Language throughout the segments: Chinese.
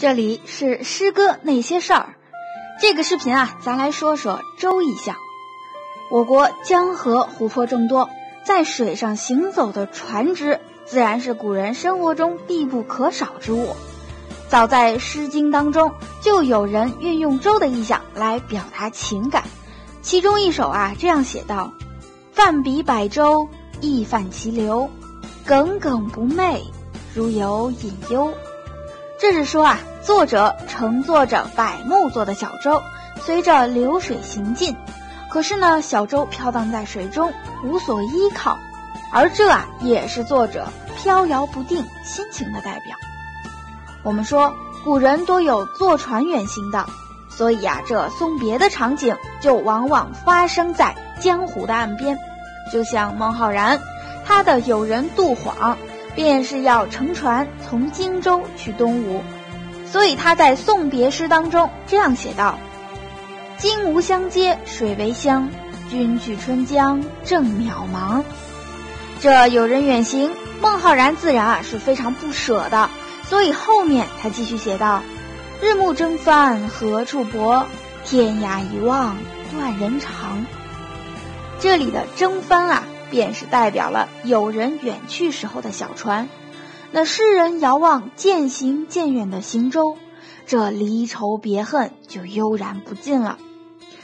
这里是诗歌那些事儿，这个视频啊，咱来说说舟意象。我国江河湖泊众多，在水上行走的船只，自然是古人生活中必不可少之物。早在《诗经》当中，就有人运用舟的意象来表达情感，其中一首啊这样写道：“泛彼百舟，亦泛其流，耿耿不寐，如有隐忧。”这是说啊，作者乘坐着柏木做的小舟，随着流水行进。可是呢，小舟飘荡在水中，无所依靠，而这啊，也是作者飘摇不定心情的代表。我们说，古人多有坐船远行的，所以啊，这送别的场景就往往发生在江湖的岸边。就像孟浩然，他的友人杜晃。便是要乘船从荆州去东吴，所以他在送别诗当中这样写道：“金吴相接水为乡，君去春江正渺茫。”这有人远行，孟浩然自然啊是非常不舍的，所以后面他继续写道：“日暮征帆何处泊？天涯一望断人肠。”这里的征帆啊。便是代表了友人远去时候的小船，那诗人遥望渐行渐远的行舟，这离愁别恨就悠然不尽了。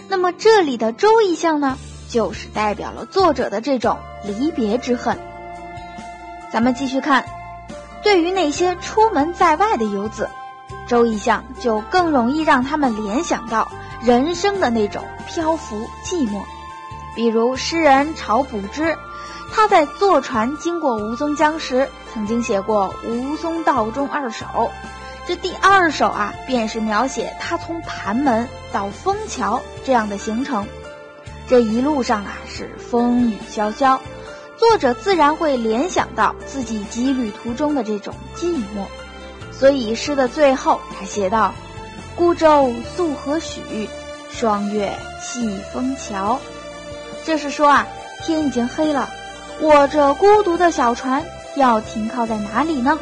那么这里的舟意象呢，就是代表了作者的这种离别之恨。咱们继续看，对于那些出门在外的游子，舟意象就更容易让他们联想到人生的那种漂浮寂寞。比如诗人晁补之，他在坐船经过吴淞江时，曾经写过《吴淞道中二首》。这第二首啊，便是描写他从盘门到枫桥这样的行程。这一路上啊，是风雨萧萧，作者自然会联想到自己羁旅途中的这种寂寞。所以诗的最后，他写道：“孤舟宿何许？霜月系枫桥。”这是说啊，天已经黑了，我这孤独的小船要停靠在哪里呢？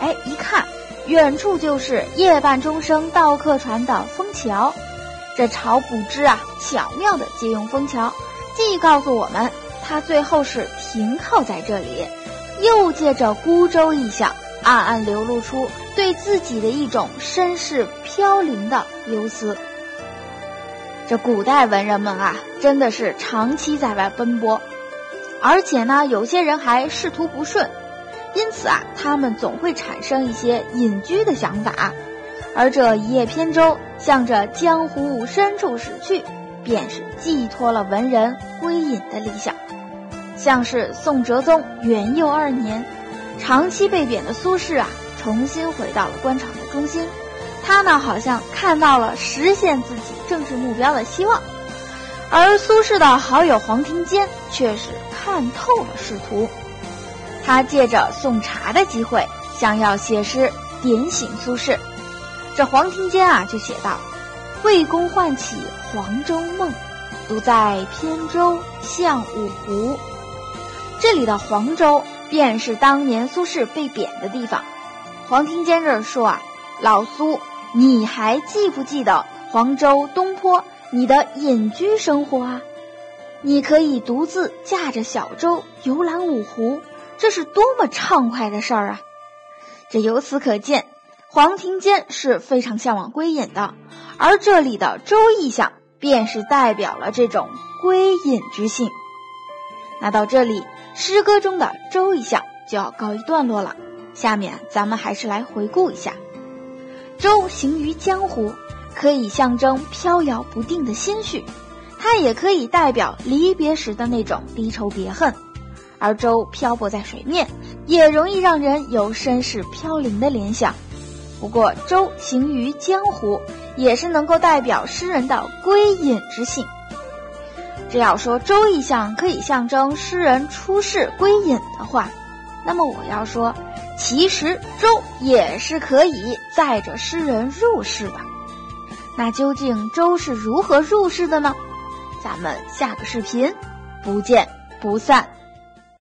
哎，一看，远处就是夜半钟声到客船的枫桥。这晁补之啊，巧妙地借用枫桥，既告诉我们他最后是停靠在这里，又借着孤舟意象，暗暗流露出对自己的一种身世飘零的忧思。这古代文人们啊，真的是长期在外奔波，而且呢，有些人还仕途不顺，因此啊，他们总会产生一些隐居的想法。而这一叶扁舟向着江湖深处驶去，便是寄托了文人归隐的理想。像是宋哲宗元佑二年，长期被贬的苏轼啊，重新回到了官场的中心。他呢，好像看到了实现自己政治目标的希望，而苏轼的好友黄庭坚却是看透了仕途。他借着送茶的机会，想要写诗点醒苏轼。这黄庭坚啊，就写道：“魏公唤起黄州梦，独在扁舟向五湖。”这里的黄州，便是当年苏轼被贬的地方。黄庭坚这儿说啊，老苏。你还记不记得黄州东坡你的隐居生活啊？你可以独自驾着小舟游览五湖，这是多么畅快的事儿啊！这由此可见，黄庭坚是非常向往归隐的，而这里的舟意象便是代表了这种归隐之性。那到这里，诗歌中的舟意象就要告一段落了。下面咱们还是来回顾一下。舟行于江湖，可以象征飘摇不定的心绪，它也可以代表离别时的那种离愁别恨。而舟漂泊在水面，也容易让人有身世飘零的联想。不过，舟行于江湖，也是能够代表诗人的归隐之性。这要说舟意象可以象征诗人出世归隐的话，那么我要说。其实周也是可以载着诗人入世的，那究竟周是如何入世的呢？咱们下个视频不见不散。